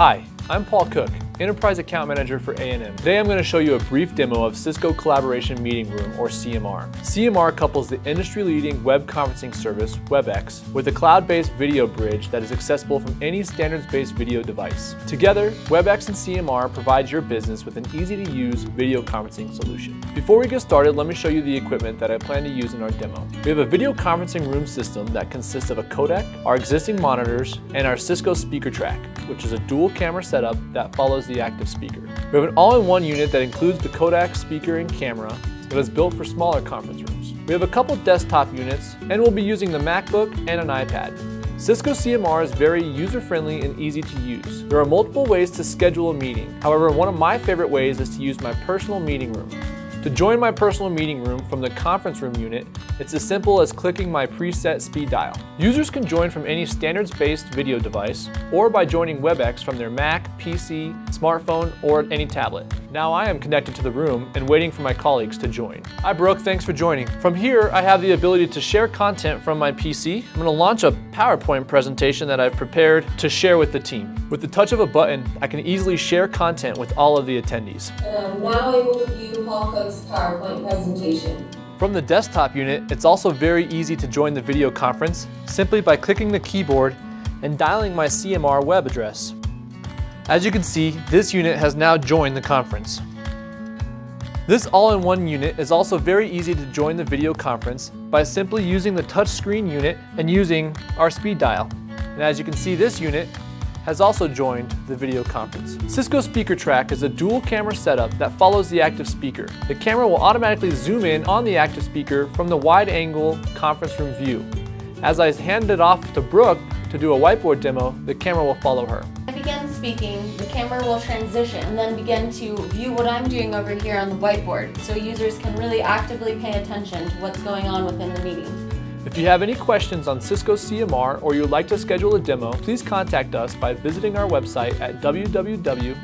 Hi, I'm Paul Cooke, Enterprise Account Manager for ANM. Today I'm going to show you a brief demo of Cisco Collaboration Meeting Room, or CMR. CMR couples the industry-leading web conferencing service, WebEx, with a cloud-based video bridge that is accessible from any standards-based video device. Together, WebEx and CMR provides your business with an easy-to-use video conferencing solution. Before we get started, let me show you the equipment that I plan to use in our demo. We have a video conferencing room system that consists of a codec, our existing monitors, and our Cisco speaker track, which is a dual camera setup that follows the active speaker. We have an all-in-one unit that includes the codec speaker, and camera that is built for smaller conference rooms. We have a couple desktop units, and we'll be using the MacBook and an iPad. Cisco CMR is very user-friendly and easy to use. There are multiple ways to schedule a meeting. However, one of my favorite ways is to use my personal meeting room. To join my personal meeting room from the conference room unit, it's as simple as clicking my preset speed dial. Users can join from any standards-based video device or by joining WebEx from their Mac, PC, smartphone, or any tablet. Now I am connected to the room and waiting for my colleagues to join. Hi Brooke, thanks for joining. From here, I have the ability to share content from my PC. I'm gonna launch a PowerPoint presentation that I've prepared to share with the team. With the touch of a button, I can easily share content with all of the attendees. Uh, now able to Cooke's PowerPoint presentation. From the desktop unit, it's also very easy to join the video conference simply by clicking the keyboard and dialing my CMR web address. As you can see, this unit has now joined the conference. This all-in-one unit is also very easy to join the video conference by simply using the touchscreen unit and using our speed dial. And as you can see, this unit has also joined the video conference. Cisco Speaker Track is a dual camera setup that follows the active speaker. The camera will automatically zoom in on the active speaker from the wide angle conference room view. As I hand it off to Brooke to do a whiteboard demo, the camera will follow her. I begin speaking, the camera will transition and then begin to view what I'm doing over here on the whiteboard so users can really actively pay attention to what's going on within the meeting. If you have any questions on Cisco CMR or you would like to schedule a demo, please contact us by visiting our website at www.anm.com.